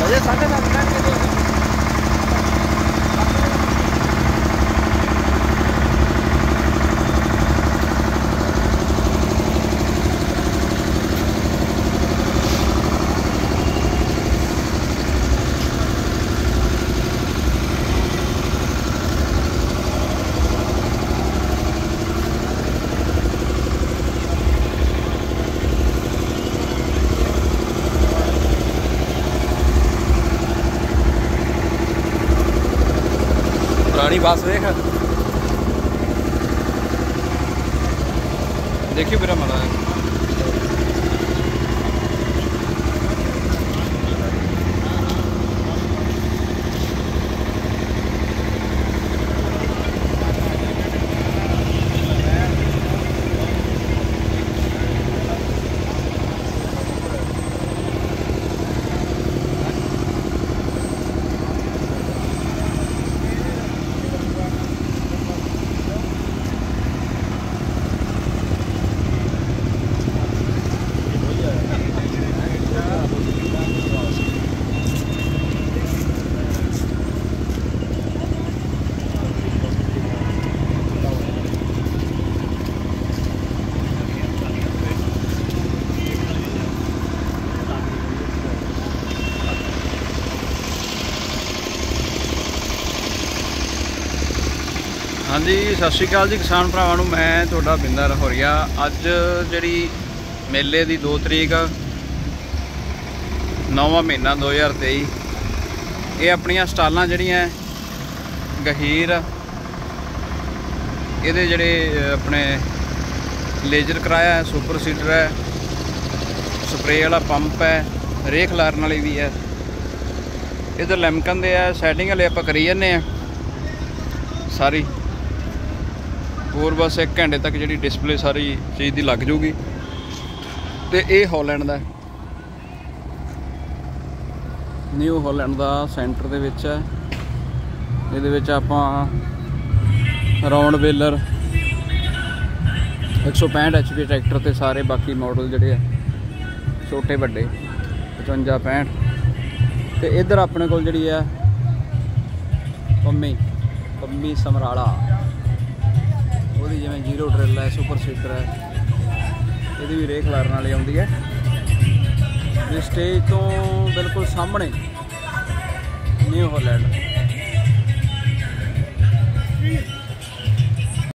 Ya zaten ben de ਪੁਰਾਣੀ ਬੱਸ ਦੇਖ। ਦੇਖੀ ਵੀਰਾ ਮਲਾ ਹਾਂਜੀ, ਸਤਿ ਸ਼੍ਰੀ ਅਕਾਲ ਜੀ ਕਿਸਾਨ ਭਰਾਵਾਂ ਨੂੰ। ਮੈਂ ਤੁਹਾਡਾ ਬਿੰਦਾ ਹੋਰੀਆ ਅੱਜ ਜਿਹੜੀ ਮੇਲੇ ਦੀ 2 ਤਰੀਕ, ਨੌਵਾਂ ਮਹੀਨਾ 2023 ਇਹ ਆਪਣੀਆਂ ਸਟਾਲਾਂ ਜਿਹੜੀਆਂ, ਗਹੀਰ, ਇਹਦੇ ਜਿਹੜੇ ਆਪਣੇ ਲੇਜ਼ਰ ਕਰਾਇਆ ਹੈ, ਸੁਪਰ ਸੀਡਰ ਹੈ, ਸਪਰੇਅ ਵਾਲਾ ਪੰਪ ਹੈ, ਰੇਖ ਲਾਰਨ ਵਾਲੀ ਵੀ ਹੈ। ਇਧਰ ਲੈਮਕਨ ਦੇ ਆ ਸੈਟਿੰਗ ਵਾਲੇ ਆਪਾਂ ਕਰੀ ਜਾਂਦੇ ਆ ਸਾਰੀ ਹੋਰ ਬਸ 1 ਘੰਟੇ ਤੱਕ ਜਿਹੜੀ ਡਿਸਪਲੇ ਸਾਰੀ ਚੀਜ਼ ਦੀ ਲੱਗ ਜਾਊਗੀ। ਤੇ ਇਹ ਹਾਲੈਂਡ ਦਾ ਨਿਊ ਹਾਲੈਂਡ ਦਾ ਸੈਂਟਰ ਦੇ ਵਿੱਚ ਹੈ। ਇਹਦੇ ਵਿੱਚ ਆਪਾਂ ਰਾਉਂਡ ਵੇਲਰ 165 HP ਟਰੈਕਟਰ ਤੇ ਸਾਰੇ ਬਾਕੀ ਮਾਡਲ ਜਿਹੜੇ ਆ, ਛੋਟੇ, ਵੱਡੇ 55 65 ਤੇ ਇੱਧਰ ਆਪਣੇ ਕੋਲ ਜਿਹੜੀ ਆ, ਪੰਮੀ ਪੰਮੀ ਸਮਰਾਲਾ। ਉਹਦੀ ਜਿਵੇਂ ਜ਼ੀਰੋ ਡਰਿਲ ਹੈ, ਸੁਪਰ ਸੀਡਰ ਹੈ, ਇਹਦੀ ਵੀ ਰੇਖ ਲਾਰਨ ਵਾਲੀ ਆਉਂਦੀ ਹੈ। ਇਹ ਸਟੇਜ ਤੋਂ ਬਿਲਕੁਲ ਸਾਹਮਣੇ ਨਿਊ ਹਾਲੈਂਡ